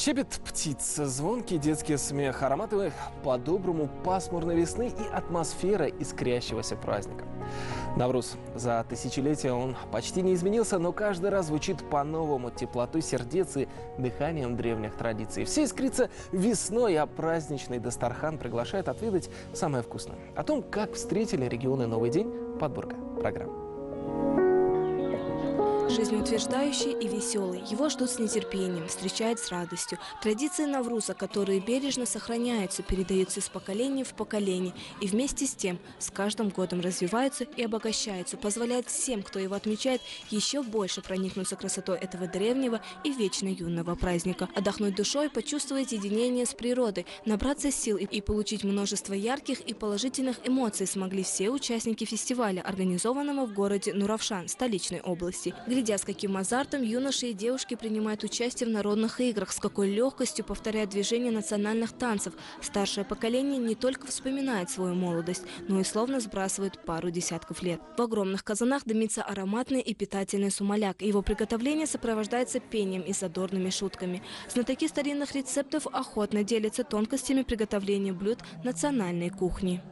Щебет птиц, звонкий детский смех, ароматы по-доброму пасмурной весны и атмосфера искрящегося праздника. Навруз. За тысячелетия он почти не изменился, но каждый раз звучит по-новому теплотой сердец и дыханием древних традиций. Все искрится весной, а праздничный Дастархан приглашает отведать самое вкусное. О том, как встретили регионы Новый день, подборка программы жизнеутверждающий и веселый. Его ждут с нетерпением, встречают с радостью. Традиции Навруза, которые бережно сохраняются, передаются из поколения в поколение и вместе с тем с каждым годом развиваются и обогащаются, позволяют всем, кто его отмечает, еще больше проникнуться красотой этого древнего и вечно юного праздника, отдохнуть душой, почувствовать единение с природой, набраться сил и, получить множество ярких и положительных эмоций смогли все участники фестиваля, организованного в городе Нуравшан, столичной области, Глядя, с каким азартом юноши и девушки принимают участие в народных играх, с какой легкостью повторяют движения национальных танцев, старшее поколение не только вспоминает свою молодость, но и словно сбрасывает пару десятков лет. В огромных казанах дымится ароматный и питательный сумаляк. Его приготовление сопровождается пением и задорными шутками. Знатоки старинных рецептов охотно делятся тонкостями приготовления блюд национальной кухни.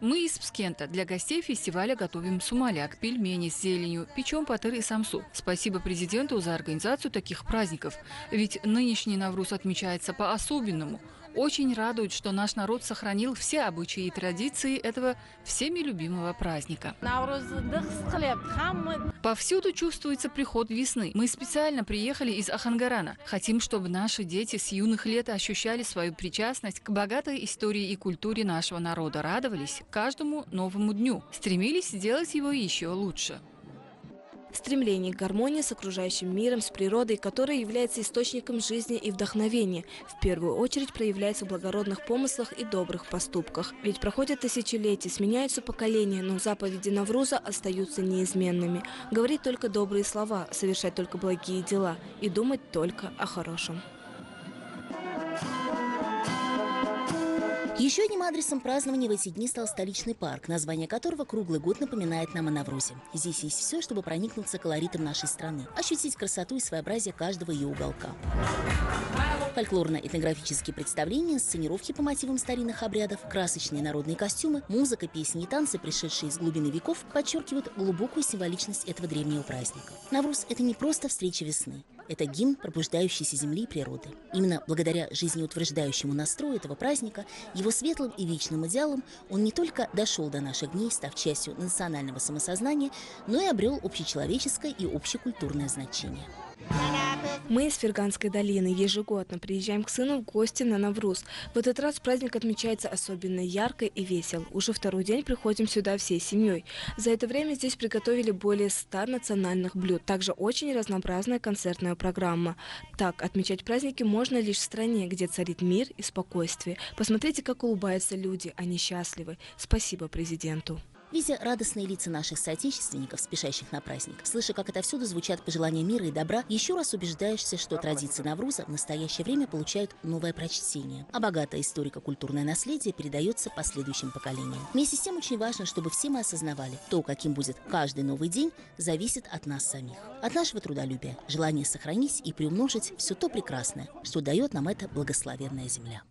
Мы из Пскента. Для гостей фестиваля готовим сумаляк, пельмени с зеленью, печем патыр и самсу. Спасибо президенту за организацию таких праздников. Ведь нынешний Навруз отмечается по-особенному. Очень радует, что наш народ сохранил все обычаи и традиции этого всеми любимого праздника. Повсюду чувствуется приход весны. Мы специально приехали из Ахангарана. Хотим, чтобы наши дети с юных лет ощущали свою причастность к богатой истории и культуре нашего народа, радовались каждому новому дню, стремились сделать его еще лучше. Стремление к гармонии с окружающим миром, с природой, которая является источником жизни и вдохновения, в первую очередь проявляется в благородных помыслах и добрых поступках. Ведь проходят тысячелетия, сменяются поколения, но заповеди Навруза остаются неизменными. Говорить только добрые слова, совершать только благие дела и думать только о хорошем. Еще одним адресом празднования в эти дни стал столичный парк, название которого круглый год напоминает нам о Наврузе. Здесь есть все, чтобы проникнуться колоритом нашей страны, ощутить красоту и своеобразие каждого ее уголка. Фольклорно-этнографические представления, сценировки по мотивам старинных обрядов, красочные народные костюмы, музыка, песни и танцы, пришедшие из глубины веков, подчеркивают глубокую символичность этого древнего праздника. Навруз – это не просто встреча весны. Это гимн пробуждающейся земли и природы. Именно благодаря жизнеутверждающему настрою этого праздника, его светлым и вечным идеалам, он не только дошел до наших дней, став частью национального самосознания, но и обрел общечеловеческое и общекультурное значение. Мы из Ферганской долины ежегодно приезжаем к сыну в гости на Навруз. В этот раз праздник отмечается особенно ярко и весел. Уже второй день приходим сюда всей семьей. За это время здесь приготовили более 100 национальных блюд. Также очень разнообразная концертная программа. Так, отмечать праздники можно лишь в стране, где царит мир и спокойствие. Посмотрите, как улыбаются люди, они счастливы. Спасибо президенту. Видя радостные лица наших соотечественников, спешащих на праздник, слыша, как отовсюду звучат пожелания мира и добра, еще раз убеждаешься, что традиции Навруза в настоящее время получают новое прочтение, а богатое историко-культурное наследие передается последующим поколениям. Вместе с тем очень важно, чтобы все мы осознавали, то, каким будет каждый новый день, зависит от нас самих, от нашего трудолюбия, желания сохранить и приумножить все то прекрасное, что дает нам эта благословенная земля.